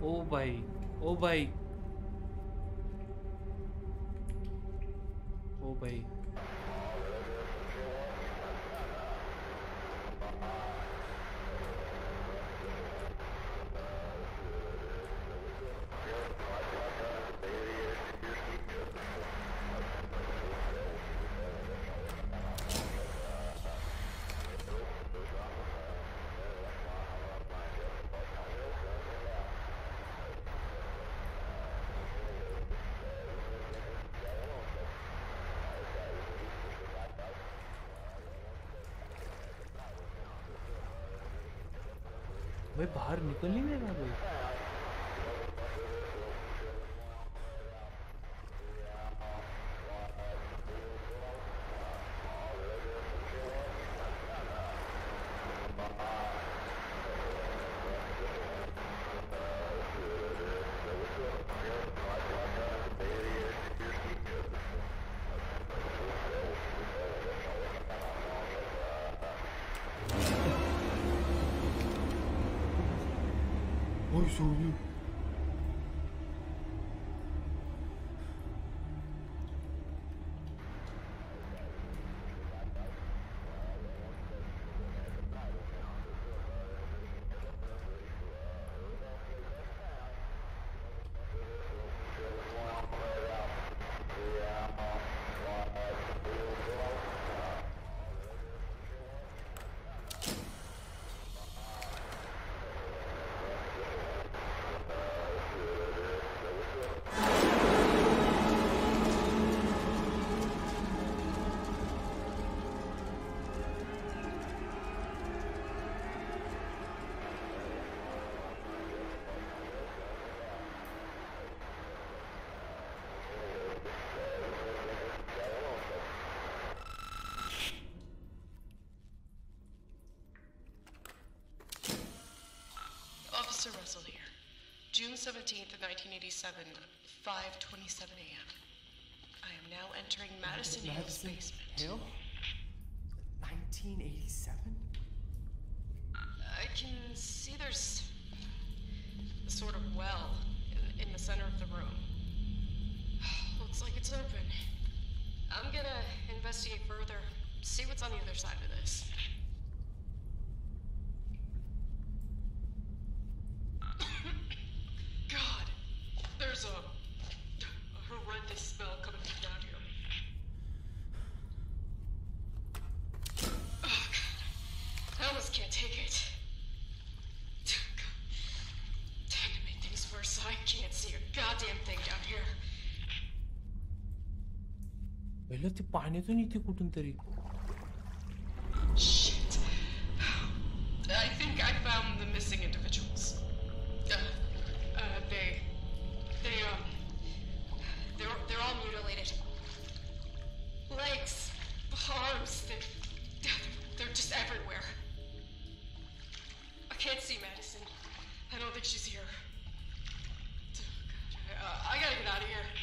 ओ भाई ओ भाई। ओ भाई। भाई बाहर निकल नहीं रहा भाई soğuyor. Officer Russell here. June 17th, 1987, 5.27 a.m. I am now entering Madison Hill's basement. Hill? 1987? I can see there's a sort of well in, in the center of the room. Looks like it's open. I'm gonna investigate further, see what's on the other side of this. पहिलं ते पाण्यातून इथे कुठून तरी Shit. I think I found the missing individuals. Uh, uh, they, they, um, they're, they're all mutilated. Legs, arms, they, they're just everywhere. I can't see Madison. I don't think she's here. Uh, I gotta get out of here.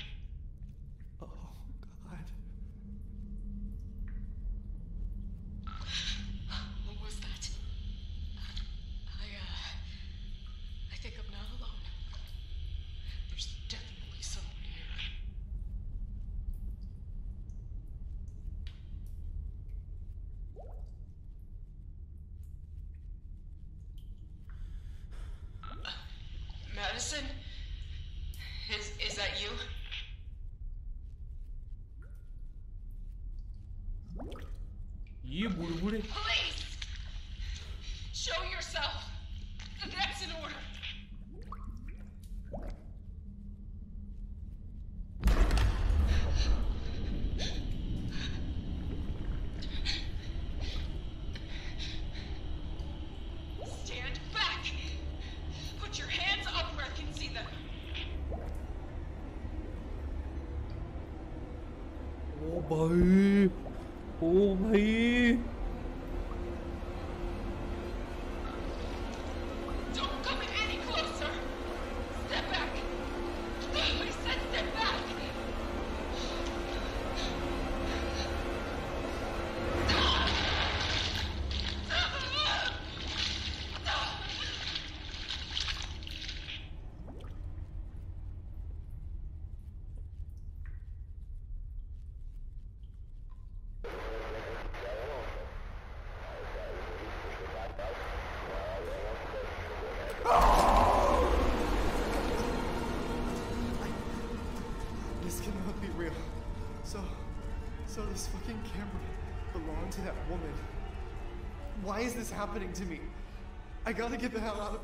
Madison? Is, is that you? You, Woody. Please! 哎，哦，哎。This cannot be real. So, so this fucking camera belonged to that woman. Why is this happening to me? I gotta get the hell out of.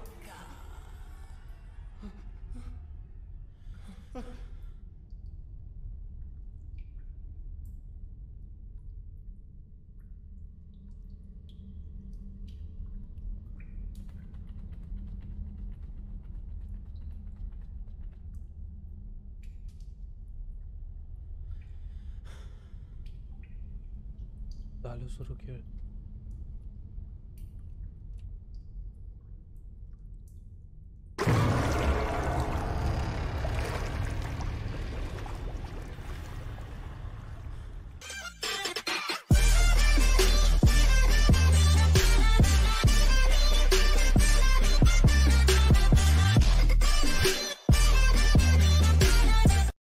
चालू शुरू किया